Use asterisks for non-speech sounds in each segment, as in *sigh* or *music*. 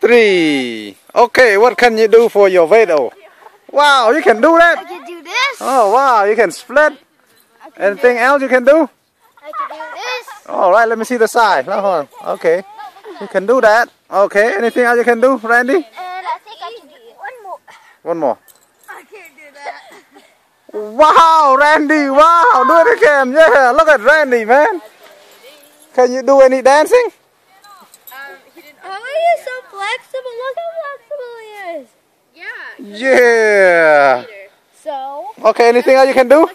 three. Okay, what can you do for your weight? Oh, wow, you can do that. I that. can do this. Oh, wow, you can split. Can Anything else you can do? I can do this. All right, let me see the side. Hold on. Okay, you can do that. Okay, anything else you can do, Randy? And I think I can do one more. One more. I can't do that. Wow, Randy, wow, do it again. Yeah, look at Randy, man. Can you do any dancing? Oh, he is so flexible. Look how flexible he is. Yeah. Yeah. So. Okay, anything else you can do?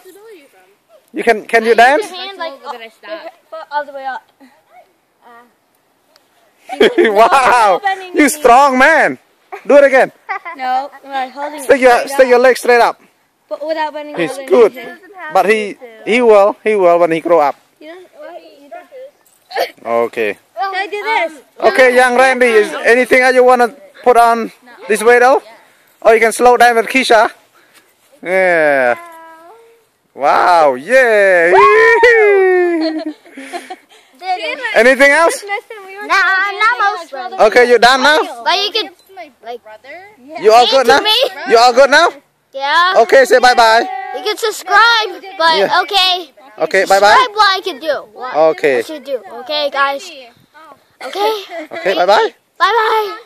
You can can you dance? Hand like all, oh, all the way up. *laughs* wow, you strong man. Do it again. *laughs* No, like holding Stick your stick your legs straight up. But without bending He's over good, anything. but he he will he will when he grow up. You don't, what? You don't Okay. Can I do this? Okay, young Randy, is anything else you wanna put on this way though? Or you can slow down with Keisha. Yeah. Wow. Yeah. *laughs* anything else? Nah, not mostly. Okay, you're done now? But you can, Like? You all good now? to me. You all good now? yeah. Okay, say bye bye. You can subscribe, but Yeah. okay. Okay, bye bye. Subscribe what I can do. What Okay. I should do. Okay, guys. Okay. Okay, bye bye. Bye bye.